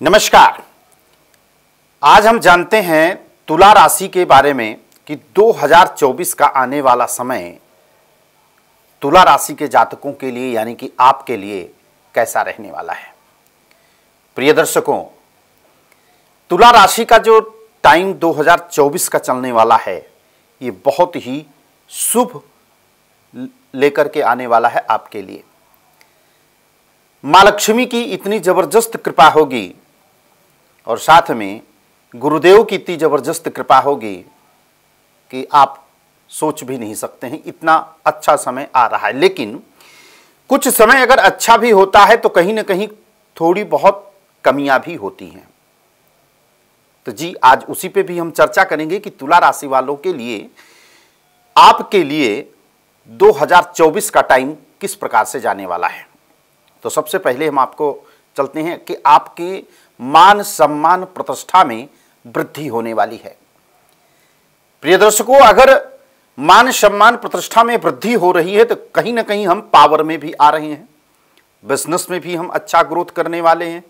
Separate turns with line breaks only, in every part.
नमस्कार। आज हम जानते हैं तुला राशि के बारे में कि 2024 का आने वाला समय तुला राशि के जातकों के लिए यानी कि आपके लिए कैसा रहने वाला है। प्रिय दर्शकों, तुला राशि का जो टाइम 2024 का चलने वाला है, ये बहुत ही शुभ लेकर के आने वाला है आपके लिए। माँ लक्ष्मी की इतनी ज़बरदस्त कृपा होगी और साथ में गुरुदेव की इतनी ज़बरदस्त कृपा होगी कि आप सोच भी नहीं सकते हैं, इतना अच्छा समय आ रहा है। लेकिन कुछ समय अगर अच्छा भी होता है तो कहीं ना कहीं थोड़ी बहुत कमियाँ भी होती हैं। तो जी, आज उसी पे भी हम चर्चा करेंगे कि तुला राशि वालों के लिए, आपके लिए 2024 का टाइम किस प्रकार से जाने वाला है। तो सबसे पहले हम आपको चलते हैं कि आपके मान सम्मान प्रतिष्ठा में वृद्धि होने वाली है। प्रिय दर्शकों, अगर मान सम्मान प्रतिष्ठा में वृद्धि हो रही है तो कहीं ना कहीं हम पावर में भी आ रहे हैं, बिज़नेस में भी हम अच्छा ग्रोथ करने वाले हैं।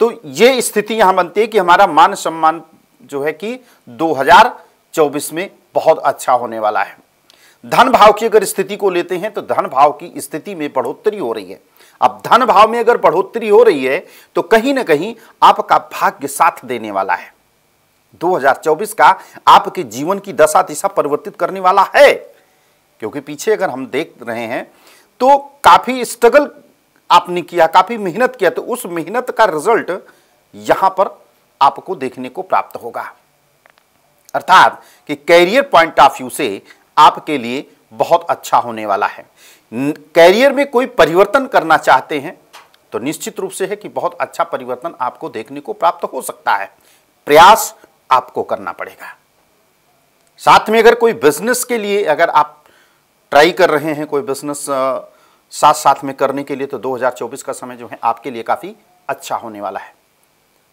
तो ये स्थिति यहाँ बनती है कि हमारा मान सम्मान जो है कि 2024 में बहुत अच्छा होने वाला है। धन भाव की अगर स्थिति को लेते हैं तो धन भाव की स्थिति में बढ़ोतरी हो रही है। अब धन भाव में अगर बढ़ोतरी हो रही है तो कहीं ना कहीं आपका भाग्य साथ देने वाला है। 2024 का आपके जीवन की दशा दिशा परिवर्तित करने वाला है। क्योंकि पीछे अगर हम देख रहे हैं तो काफ़ी स्ट्रगल आपने किया, काफ़ी मेहनत किया तो उस मेहनत का रिज़ल्ट यहाँ पर आपको देखने को प्राप्त होगा। अर्थात कि कैरियर पॉइंट ऑफ़ व्यू से आपके लिए बहुत अच्छा होने वाला है। कैरियर में कोई परिवर्तन करना चाहते हैं तो निश्चित रूप से है कि बहुत अच्छा परिवर्तन आपको देखने को प्राप्त हो सकता है। प्रयास आपको करना पड़ेगा। साथ में अगर कोई बिज़नेस के लिए अगर आप ट्राई कर रहे हैं, कोई बिज़नेस साथ साथ में करने के लिए तो 2024 का समय जो है आपके लिए काफ़ी अच्छा होने वाला है।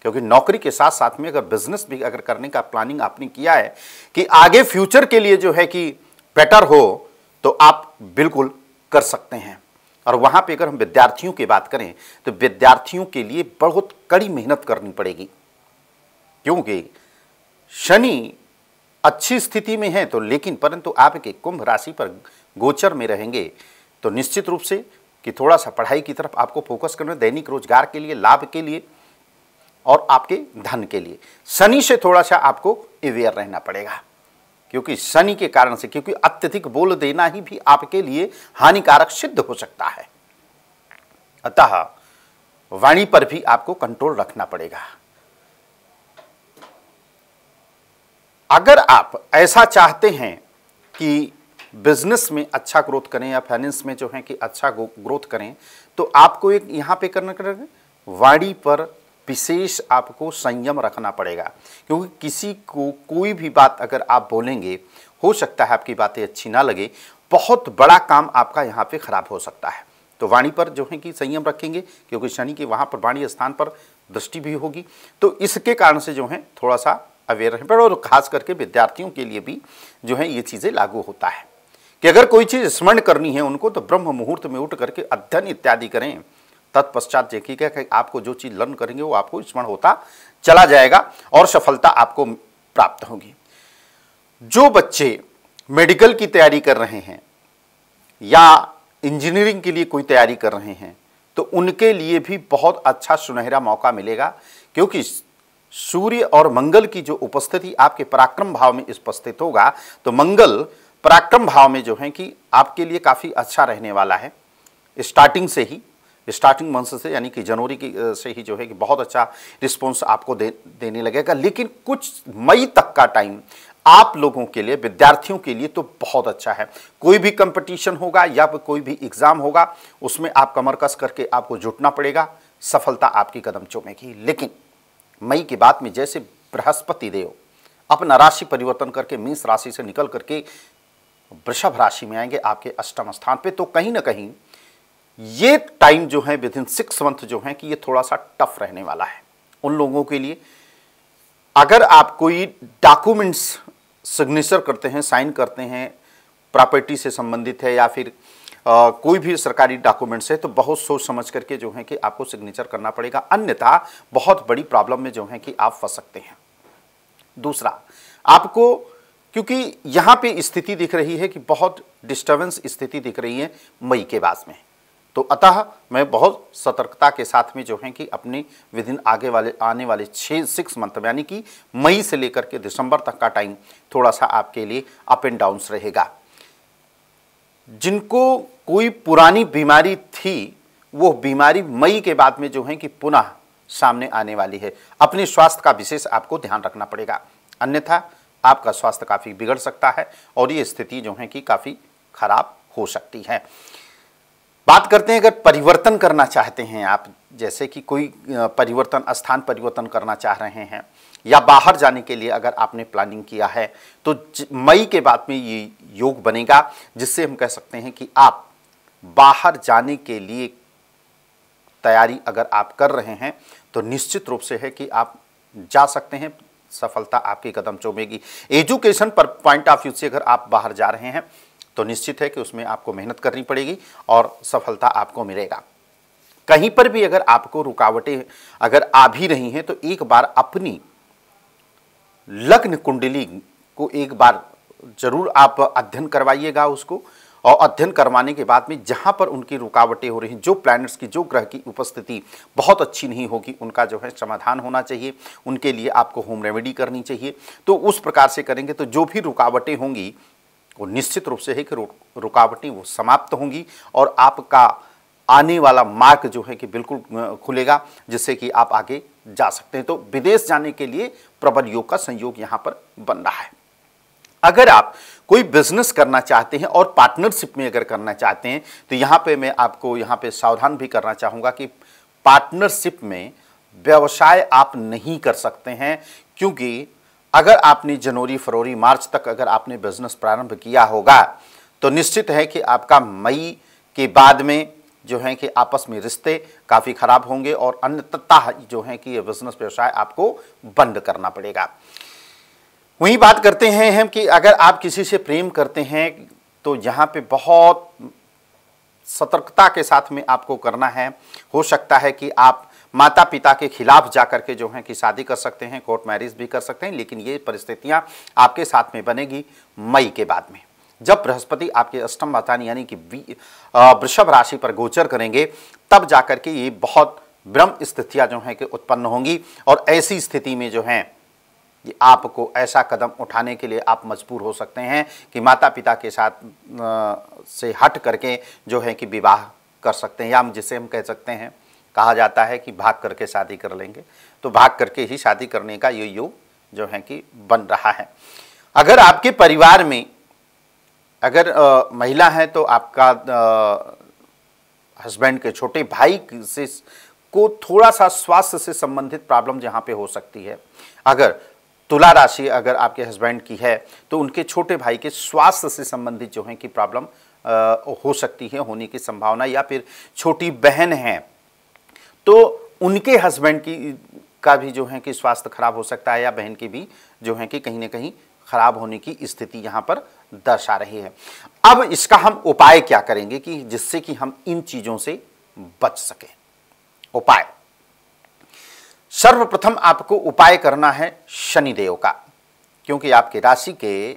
क्योंकि नौकरी के साथ साथ में अगर बिज़नेस भी अगर करने का प्लानिंग आपने किया है कि आगे फ्यूचर के लिए जो है कि बेटर हो तो आप बिल्कुल कर सकते हैं। और वहाँ पे अगर हम विद्यार्थियों की बात करें तो विद्यार्थियों के लिए बहुत कड़ी मेहनत करनी पड़ेगी। क्योंकि शनि अच्छी स्थिति में है तो लेकिन परंतु आपके कुंभ राशि पर गोचर में रहेंगे तो निश्चित रूप से कि थोड़ा सा पढ़ाई की तरफ़ आपको फोकस करना, दैनिक रोज़गार के लिए, लाभ के लिए और आपके धन के लिए। शनि से थोड़ा सा आपको अवेयर रहना पड़ेगा। क्योंकि शनि के कारण से, क्योंकि अत्यधिक बोल देना ही भी आपके लिए हानिकारक सिद्ध हो सकता है। अतः वाणी पर भी आपको कंट्रोल रखना पड़ेगा। अगर आप ऐसा चाहते हैं कि बिज़नेस में अच्छा ग्रोथ करें या फाइनेंस में जो है कि अच्छा ग्रोथ करें तो आपको एक यहाँ पे करना करेगा वाणी पर विशेष आपको संयम रखना पड़ेगा। क्योंकि किसी को कोई भी बात अगर आप बोलेंगे, हो सकता है आपकी बातें अच्छी ना लगे, बहुत बड़ा काम आपका यहाँ पे खराब हो सकता है। तो वाणी पर जो है कि संयम रखेंगे, क्योंकि शनि के वहाँ पर वाणी स्थान पर दृष्टि भी होगी। तो इसके कारण से जो है थोड़ा सा अवेयर रहें और खास करके विद्यार्थियों के लिए भी जो है ये चीज़ें लागू होता है। कि अगर कोई चीज़ स्मरण करनी है उनको तो ब्रह्म मुहूर्त में उठ करके अध्ययन इत्यादि करें। तत्पश्चात देखिएगा कि आपको जो चीज़ लर्न करेंगे वो आपको स्मरण होता चला जाएगा और सफलता आपको प्राप्त होगी। जो बच्चे मेडिकल की तैयारी कर रहे हैं या इंजीनियरिंग के लिए कोई तैयारी कर रहे हैं तो उनके लिए भी बहुत अच्छा सुनहरा मौका मिलेगा, क्योंकि सूर्य और मंगल की जो उपस्थिति आपके पराक्रम भाव में उपस्थित होगा तो मंगल पराक्रम भाव में जो है कि आपके लिए काफ़ी अच्छा रहने वाला है। स्टार्टिंग से ही स्टार्टिंग मंथ से, यानी कि जनवरी की से ही जो है कि बहुत अच्छा रिस्पॉन्स आपको दे, देने लगेगा। लेकिन कुछ मई तक का टाइम आप लोगों के लिए, विद्यार्थियों के लिए तो बहुत अच्छा है। कोई भी कंपटीशन होगा या कोई भी एग्ज़ाम होगा, उसमें आप कमर कस करके आपको जुटना पड़ेगा। सफलता आपकी कदम चूमेगी। लेकिन मई के बाद में जैसे बृहस्पति देव अपना राशि परिवर्तन करके मीस राशि से निकल करके वृषभ राशि में आएँगे, आपके अष्टम स्थान पे तो कहीं ना कहीं ये टाइम जो है विद इन सिक्स मंथ जो है कि ये थोड़ा सा टफ रहने वाला है उन लोगों के लिए। अगर आप कोई डॉक्यूमेंट्स सिग्नेचर करते हैं साइन करते हैं प्रॉपर्टी से संबंधित है या फिर आ, कोई भी सरकारी डॉक्यूमेंट्स है तो बहुत सोच समझ करके जो है कि आपको सिग्नेचर करना पड़ेगा। अन्यथा बहुत बड़ी प्रॉब्लम में जो है कि आप फंस सकते हैं। दूसरा आपको क्योंकि यहाँ पे स्थिति दिख रही है कि बहुत डिस्टर्बेंस स्थिति दिख रही है मई के बाद में। तो अतः मैं बहुत सतर्कता के साथ में जो है कि अपने विद इन आगे वाले, आने वाले छः सिक्स मंथ यानी कि मई से लेकर के दिसंबर तक का टाइम थोड़ा सा आपके लिए अप एंड डाउन्स रहेगा। जिनको कोई पुरानी बीमारी थी, वो बीमारी मई के बाद में जो है कि पुनः सामने आने वाली है। अपने स्वास्थ्य का विशेष आपको ध्यान रखना पड़ेगा। अन्यथा आपका स्वास्थ्य काफ़ी बिगड़ सकता है और ये स्थिति जो है कि काफ़ी खराब हो सकती है। बात करते हैं, अगर परिवर्तन करना चाहते हैं आप, जैसे कि कोई परिवर्तन, स्थान परिवर्तन करना चाह रहे हैं, या बाहर जाने के लिए अगर आपने प्लानिंग किया है तो मई के बाद में ये योग बनेगा, जिससे हम कह सकते हैं कि आप बाहर जाने के लिए तैयारी अगर आप कर रहे हैं तो निश्चित रूप से है कि आप जा सकते हैं, सफलता आपके कदम चूमेगी। एजुकेशन पर पॉइंट ऑफ़ व्यू से अगर आप बाहर जा रहे हैं तो निश्चित है कि उसमें आपको मेहनत करनी पड़ेगी और सफलता आपको मिलेगा। कहीं पर भी अगर आपको रुकावटें अगर आ भी रही हैं तो एक बार अपनी लग्न कुंडली को एक बार ज़रूर आप अध्ययन करवाइएगा उसको और अध्ययन करवाने के बाद में जहाँ पर उनकी रुकावटें हो रही हैं, जो प्लैनेट्स की, जो ग्रह की उपस्थिति बहुत अच्छी नहीं होगी, उनका जो है समाधान होना चाहिए, उनके लिए आपको होम रेमेडी करनी चाहिए। तो उस प्रकार से करेंगे तो जो भी रुकावटें होंगी वो निश्चित रूप से है कि रुकावटें वो समाप्त होंगी और आपका आने वाला मार्ग जो है कि बिल्कुल खुलेगा, जिससे कि आप आगे जा सकते हैं। तो विदेश जाने के लिए प्रबल योग का संयोग यहाँ पर बन रहा है। अगर आप कोई बिज़नेस करना चाहते हैं और पार्टनरशिप में अगर करना चाहते हैं तो यहाँ पे मैं आपको यहाँ पे सावधान भी करना चाहूँगा कि पार्टनरशिप में व्यवसाय आप नहीं कर सकते हैं, क्योंकि अगर आपने जनवरी, फरवरी, मार्च तक अगर आपने बिज़नेस प्रारंभ किया होगा तो निश्चित है कि आपका मई के बाद में जो है कि आपस में रिश्ते काफ़ी खराब होंगे और अन्यतः जो है कि ये बिज़नेस व्यवसाय आपको बंद करना पड़ेगा। वहीं बात करते हैं हम कि अगर आप किसी से प्रेम करते हैं तो यहाँ पे बहुत सतर्कता के साथ में आपको करना है। हो सकता है कि आप माता पिता के खिलाफ जाकर के जो है कि शादी कर सकते हैं कोर्ट मैरिज भी कर सकते हैं, लेकिन ये परिस्थितियाँ आपके साथ में बनेगी मई के बाद में। जब बृहस्पति आपके अष्टम स्थान यानी कि वृषभ राशि पर गोचर करेंगे, तब जाकर के ये बहुत ब्रह्म स्थितियाँ जो हैं कि उत्पन्न होंगी और ऐसी स्थिति में जो है कि आपको ऐसा कदम उठाने के लिए आप मजबूर हो सकते हैं कि माता पिता के साथ से हट करके जो है कि विवाह कर सकते हैं, या हम जिसे हम कह सकते हैं कहा जाता है कि भाग करके शादी कर लेंगे। तो भाग करके ही शादी करने का ये योग जो है कि बन रहा है। अगर आपके परिवार में अगर आ, महिला है तो आपका हस्बैंड के छोटे भाई से को थोड़ा सा स्वास्थ्य से संबंधित प्रॉब्लम जहाँ पे हो सकती है। अगर तुला राशि अगर आपके हस्बैंड की है तो उनके छोटे भाई के स्वास्थ्य से संबंधित जो है कि प्रॉब्लम हो सकती है होने की संभावना या फिर छोटी बहन है उनके हस्बैंड की, का भी जो है कि स्वास्थ्य खराब हो सकता है या बहन की भी जो है कि कहीं ना कहीं खराब होने की स्थिति यहाँ पर दर्शा रही है। अब इसका हम उपाय क्या करेंगे कि जिससे कि हम इन चीज़ों से बच सके? उपाय। सर्वप्रथम आपको उपाय करना है शनिदेव का, क्योंकि आपकी राशि के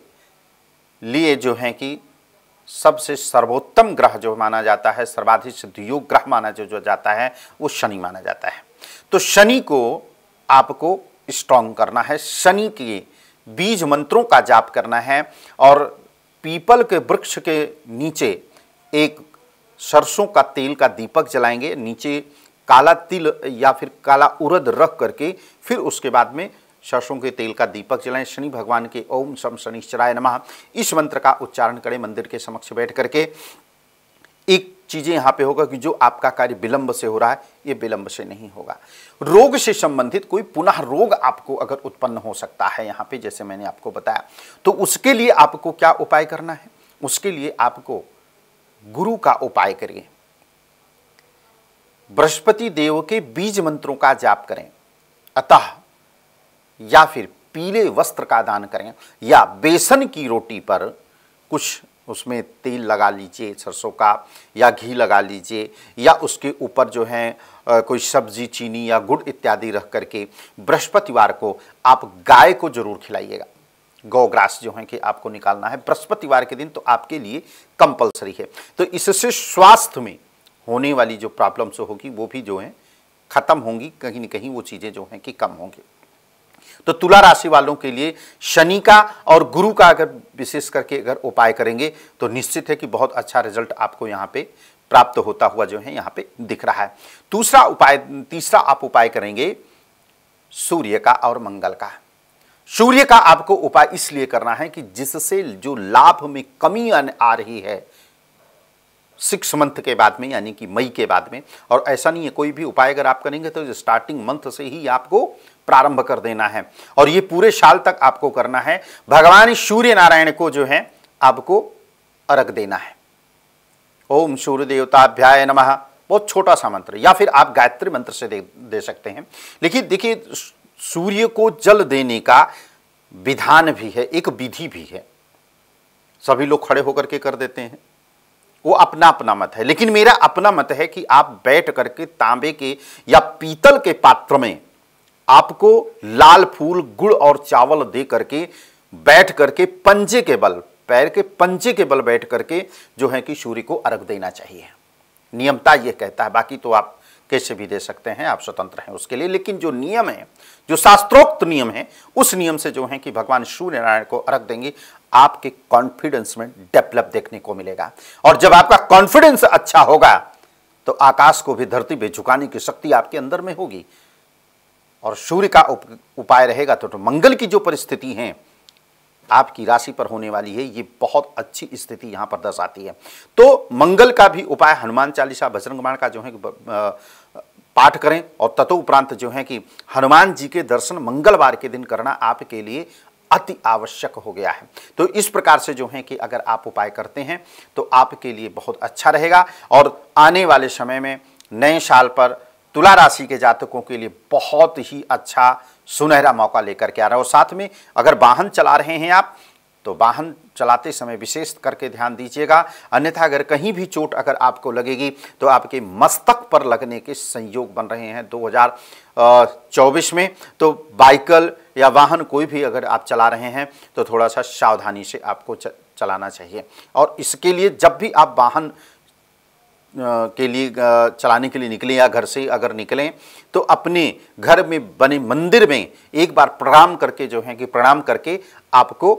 लिए जो है कि सबसे सर्वोत्तम ग्रह जो माना जाता है, सर्वाधिक सिद्ध योग ग्रह माना जो जो जाता है, वो शनि माना जाता है। तो शनि को आपको स्ट्रांग करना है, शनि के बीज मंत्रों का जाप करना है और पीपल के वृक्ष के नीचे एक सरसों का तेल का दीपक जलाएँगे, नीचे काला तिल या फिर काला उरद रख करके, फिर उसके बाद में सरसों के तेल का दीपक जलाएँ, शनि भगवान के ओम शम शनिश्चराय नमः। इस मंत्र का उच्चारण करें, मंदिर के समक्ष बैठ करके। एक चीज़ें यहाँ पे होगा कि जो आपका कार्य विलंब से हो रहा है, ये विलंब से नहीं होगा। रोग से संबंधित कोई पुनः रोग आपको अगर उत्पन्न हो सकता है यहाँ पे, जैसे मैंने आपको बताया तो उसके लिए आपको क्या उपाय करना है? उसके लिए आपको गुरु का उपाय करिए। बृहस्पति देव के बीज मंत्रों का जाप करें। अतः या फिर पीले वस्त्र का दान करें, या बेसन की रोटी पर कुछ उसमें तेल लगा लीजिए, सरसों का, या घी लगा लीजिए, या उसके ऊपर जो है कोई सब्ज़ी, चीनी या गुड़ इत्यादि रख करके बृहस्पतिवार को आप गाय को ज़रूर खिलाइएगा। गौग्रास जो है कि आपको निकालना है। बृहस्पतिवार के दिन तो आपके लिए कंपलसरी है। तो इससे स्वास्थ्य में होने वाली जो प्रॉब्लम्स होगी, वो भी जो है, ख़त्म होंगी, कहीं ना कहीं वो चीज़ें जो हैं कि कम होंगी। तो तुला राशि वालों के लिए शनि का और गुरु का अगर विशेष करके अगर उपाय करेंगे तो निश्चित है कि बहुत अच्छा रिज़ल्ट आपको यहाँ पे प्राप्त होता हुआ जो है यहाँ पे दिख रहा है। दूसरा उपाय, तीसरा आप उपाय करेंगे, सूर्य का और मंगल का। सूर्य का आपको उपाय इसलिए करना है कि जिससे जो लाभ में कमी आ रही है, सिक्स मंथ के बाद में, यानी कि मई के बाद में, और ऐसा नहीं है कोई भी उपाय अगर आप करेंगे तो स्टार्टिंग मंथ से ही आपको प्रारंभ कर देना है। और ये पूरे साल तक आपको करना है। भगवान सूर्य नारायण को जो है आपको अर्घ देना है। ओम सूर्य देवताभ्याय नमः। बहुत छोटा सा मंत्र या फिर आप गायत्री मंत्र से दे, दे सकते हैं। लेकिन देखिए सूर्य को जल देने का विधान भी है एक विधि भी है। सभी लोग खड़े होकर के कर देते हैं। वो अपना अपना मत है। लेकिन मेरा अपना मत है कि आप बैठ करके तांबे के या पीतल के पात्र में आपको लाल फूल, गुड़ और चावल दे करके, बैठ करके पंजे के बल, पैर के पंजे के बल बैठ करके जो है कि सूर्य को अर्घ देना चाहिए। नियमता यह कहता है, बाकी तो आप कैसे भी दे सकते हैं, आप स्वतंत्र हैं उसके लिए। लेकिन जो नियम है, जो शास्त्रोक्त नियम है, उस नियम से जो है कि भगवान सूर्य नारायण को अर्घ देंगे, आपके कॉन्फिडेंस में डेवलप देखने को मिलेगा। और जब आपका कॉन्फिडेंस अच्छा होगा तो आकाश को भी धरती पे झुकाने की शक्ति आपके अंदर में होगी। और सूर्य का उपाय रहेगा तो, तो मंगल की जो परिस्थिति है आपकी राशि पर होने वाली है ये बहुत अच्छी स्थिति यहाँ पर दर्शाती है। तो मंगल का भी उपाय हनुमान चालीसा बजरंग का जो है पाठ करें और तत्परांत जो है कि हनुमान जी के दर्शन मंगलवार के दिन करना आपके लिए अति आवश्यक हो गया है। तो इस प्रकार से जो है कि अगर आप उपाय करते हैं तो आपके लिए बहुत अच्छा रहेगा और आने वाले समय में नए साल पर तुला राशि के जातकों के लिए बहुत ही अच्छा सुनहरा मौका लेकर के आ रहा है। और साथ में अगर वाहन चला रहे हैं आप तो वाहन चलाते समय विशेष करके ध्यान दीजिएगा। अन्यथा अगर कहीं भी चोट अगर आपको लगेगी तो आपके मस्तक पर लगने के संयोग बन रहे हैं 2024 में। तो बाइकल या वाहन कोई भी अगर आप चला रहे हैं तो थोड़ा सा सावधानी से आपको चलाना चाहिए। और इसके लिए जब भी आप वाहन के लिए चलाने के लिए निकलें या घर से अगर निकलें तो अपने घर में बने मंदिर में एक बार प्रणाम करके जो है कि प्रणाम करके आपको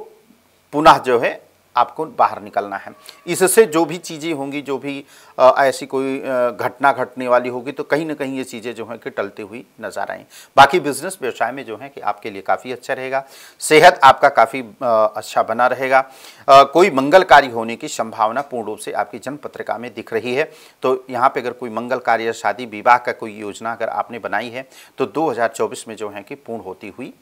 पुनः जो है आपको बाहर निकलना है। इससे जो भी चीज़ें होंगी, जो भी ऐसी कोई घटना घटने वाली होगी तो कहीं ना कहीं ये चीज़ें जो हैं कि टलती हुई नज़र आएँ। बाकी बिज़नेस व्यवसाय में जो है कि आपके लिए काफ़ी अच्छा रहेगा। सेहत आपका काफ़ी अच्छा बना रहेगा। कोई मंगल कार्य होने की संभावना पूर्ण रूप से आपकी जन्म पत्रिका में दिख रही है। तो यहाँ पर अगर कोई मंगल कार्य शादी विवाह का कोई योजना अगर आपने बनाई है तो दो हज़ार चौबीस में जो है कि पूर्ण होती हुई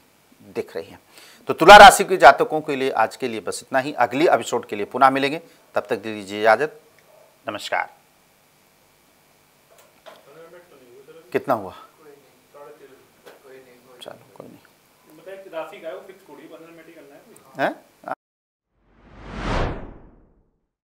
दिख रही है। तो तुला राशि के जातकों के लिए आज के लिए बस इतना ही। अगली एपिसोड के लिए पुनः मिलेंगे। तब तक दे दीजिए इजाज़त। नमस्कार। कितना हुआ? चलो कोई नहीं। है?